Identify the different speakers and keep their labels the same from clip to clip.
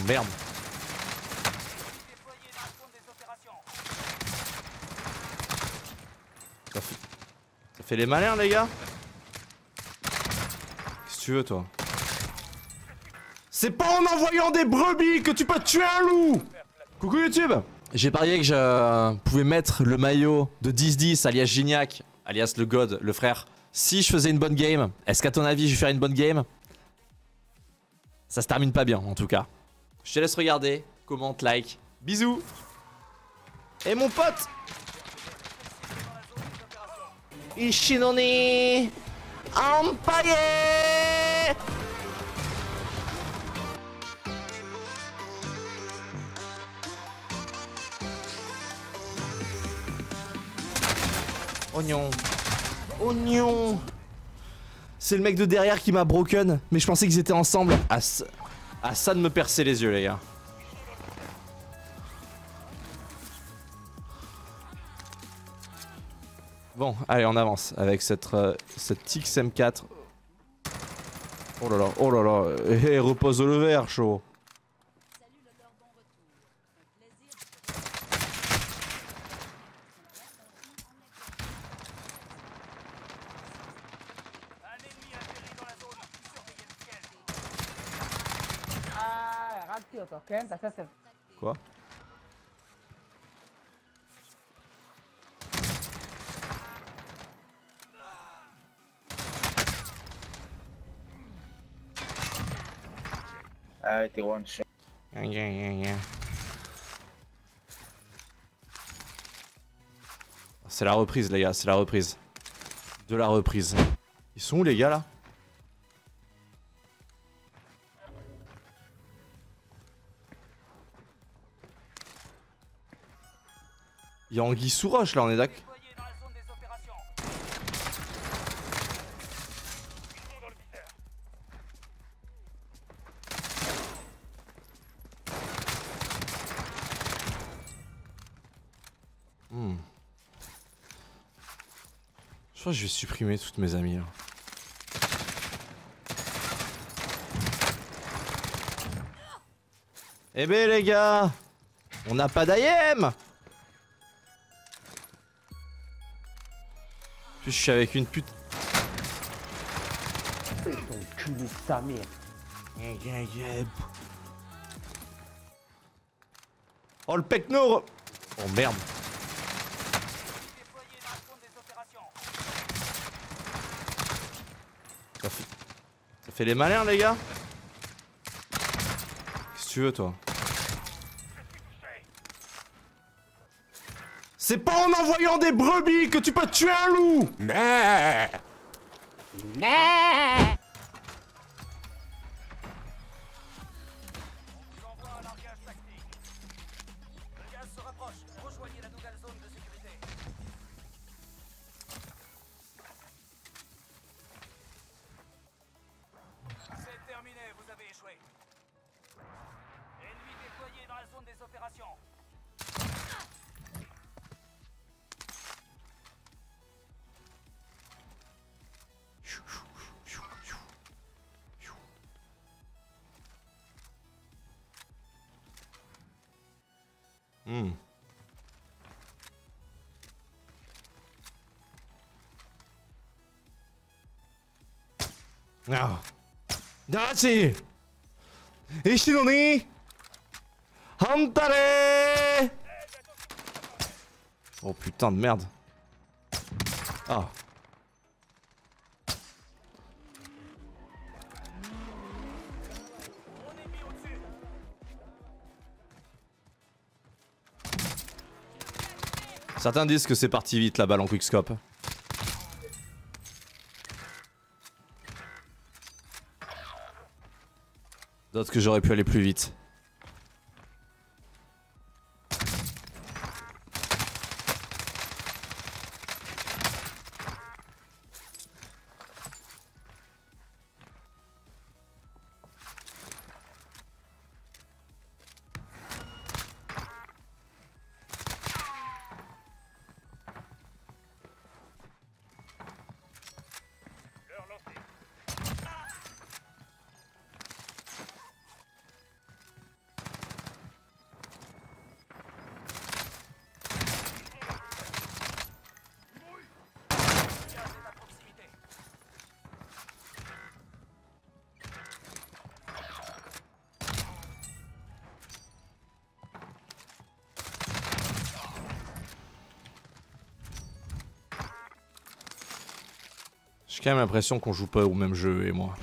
Speaker 1: Oh merde. Ça fait... Ça fait les malins les gars Qu'est-ce que tu veux toi C'est pas en envoyant des brebis que tu peux tuer un loup Coucou YouTube J'ai parié que je pouvais mettre le maillot de 10-10 alias Gignac, alias le god, le frère. Si je faisais une bonne game, est-ce qu'à ton avis je vais faire une bonne game? Ça se termine pas bien en tout cas. Je te laisse regarder, commente, like. Bisous Et mon pote Ishinoni Empire Oignon Oignon C'est le mec de derrière qui m'a broken, mais je pensais qu'ils étaient ensemble. Ça... ah, ça de me percer les yeux, les gars. Bon, allez, on avance avec cette, euh, cette XM4. Oh là là, oh là là, hé, repose le verre, chaud.
Speaker 2: Salut le Lord, bon retour. Un plaisir.
Speaker 3: Ah, ragazzi, toccante, aspetta.
Speaker 1: Quoi?
Speaker 4: Ah, t'es one shot.
Speaker 1: C'est la reprise, les gars, c'est la reprise. De la reprise. Ils sont où, les gars, là? Il y a Anguille là, on est d'accord Hmm. Je crois que je vais supprimer toutes mes amies. Eh ben les gars On n'a pas d'AM Puis je suis avec une pute.
Speaker 3: Ton cul de ta mère.
Speaker 1: Oh le pecno Oh merde Ça fait... Ça fait les malins les gars Qu'est-ce que tu veux toi? C'est pas en envoyant des brebis que tu peux tuer un loup Hmm. Ah. Dachi Ishinoni Hantare Oh putain de merde. Ah. Certains disent que c'est parti vite la balle en quickscope. D'autres que j'aurais pu aller plus vite. J'ai quand même l'impression qu'on joue pas au même jeu et moi.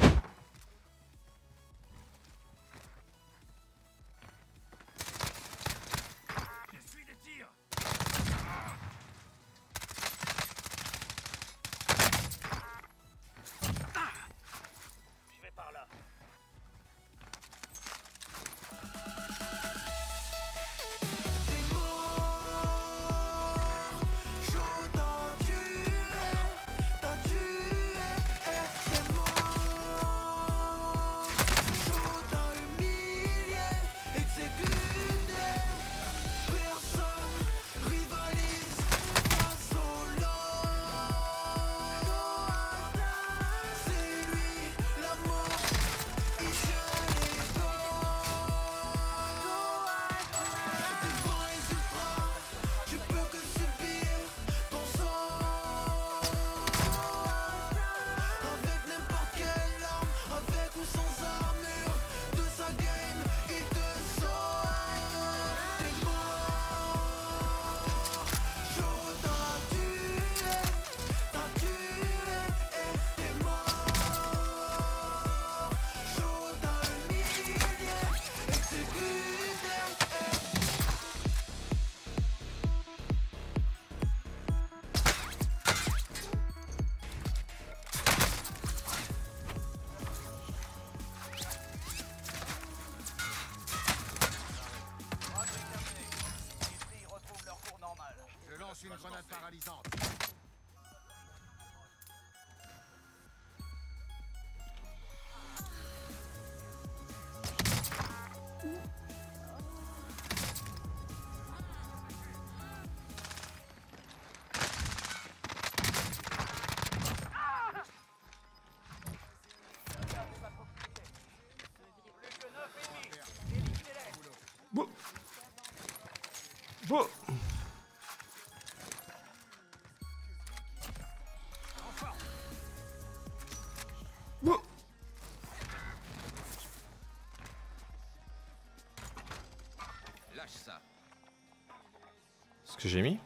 Speaker 1: Que j'ai mis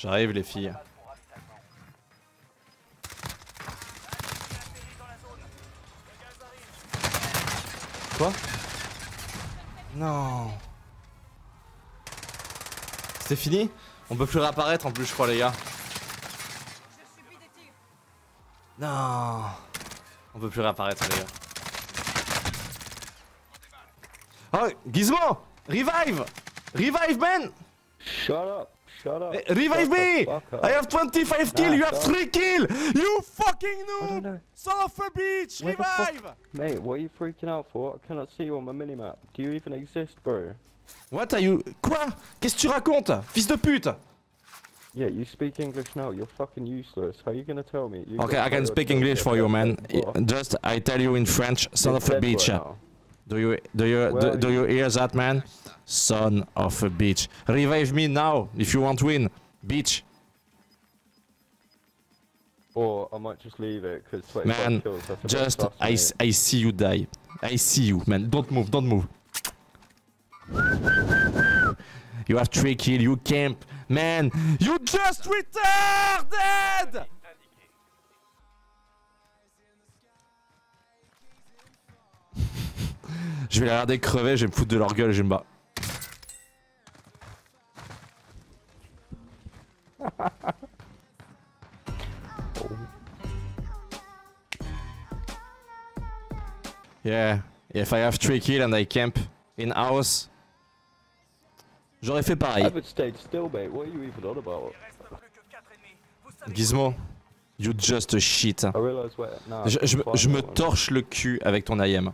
Speaker 1: J'arrive les filles. Quoi? Non. C'est fini? On peut plus réapparaître en plus je crois les gars. Non. On peut plus réapparaître les gars. Oh Gizmo Revive Revive man
Speaker 5: Shut up! Shut up!
Speaker 1: Eh, Revive me. I have 25 kills, you have 3 kills You fucking noob. Son of a bitch
Speaker 5: Where the fuck-
Speaker 1: Revive
Speaker 5: Mate, what are you freaking out for? I cannot see you on my minimap. Do you even exist, bro?
Speaker 1: What are you... Quoi Qu'est-ce que tu racontes Fils de pute
Speaker 5: Yeah, you speak English now. You're fucking useless. How are you gonna tell me? You
Speaker 1: Okay, I can speak English for you, man. Just I tell you in French, son
Speaker 5: You're
Speaker 1: of a bitch. Do you do you do,
Speaker 5: Well,
Speaker 1: do you hear that, man? Son of a bitch. Revive me now if you want to win, bitch.
Speaker 5: Or I might just leave it because
Speaker 1: Man,
Speaker 5: kills. That's a bit
Speaker 1: Just I I see you die. I see you, man. Don't move, don't move. You have three kill, you camp. Man, you just retarded! Je vais les regarder crever, je vais me foutre de leur gueule, je me bats. Yeah, if I have three kill and I camp in house, j'aurais fait pareil.
Speaker 5: haven't stayed still, mate. What are you even on about?
Speaker 6: Il reste plus que 4 ennemis. Vous savez
Speaker 1: Gizmo, you just a shit. Je, je me- je torche le cul avec ton IM.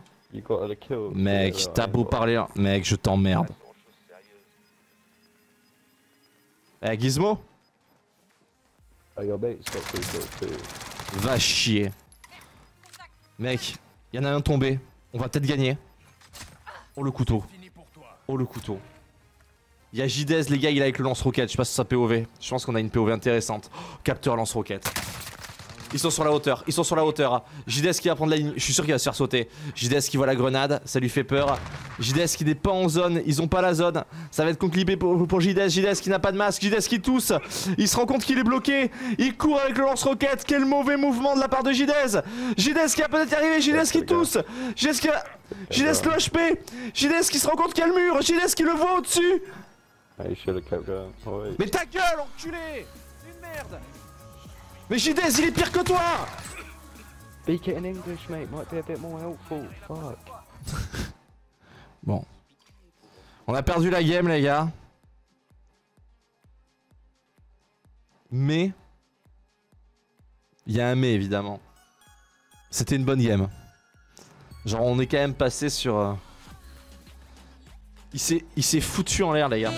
Speaker 1: Mec, t'as beau parler, mec, je t'emmerde. Eh Gizmo
Speaker 5: too.
Speaker 1: Va chier. Mec, il y en a un tombé. On va peut-être gagner. Oh le couteau. Oh le couteau. Il y a JDS les gars, il est avec le lance-roquette. Je sais pas si ça POV. Je pense qu'on a une POV intéressante. Oh, capteur lance-roquette. Ils sont sur la hauteur, ils sont sur la hauteur. JDS qui va prendre la ligne, je suis sûr qu'il va se faire sauter. JDS qui voit la grenade, ça lui fait peur. JDS qui n'est pas en zone, ils ont pas la zone. Ça va être compliqué pour, pour JDS, JDS qui n'a pas de masque, JDS qui tousse. Il se rend compte qu'il est bloqué. Il court avec le lance-roquette. Quel mauvais mouvement de la part de JDS. JDS qui va peut-être y arriver, JDS qui tousse. JDS qui va... JDS le HP. JDS qui se rend compte qu'il y a le mur. JDS qui le voit au-dessus.
Speaker 5: Oh.
Speaker 1: Mais ta gueule, enculé C'est une merde Mais JDS, il est pire que toi
Speaker 5: Speak it in English, mate. Might be a bit more helpful. Fuck.
Speaker 1: Bon. On a perdu la game, les gars. Mais... Il y a un mais, évidemment. C'était une bonne game. Genre, on est quand même passé sur... euh, Il s'est il s'est foutu en l'air, les gars.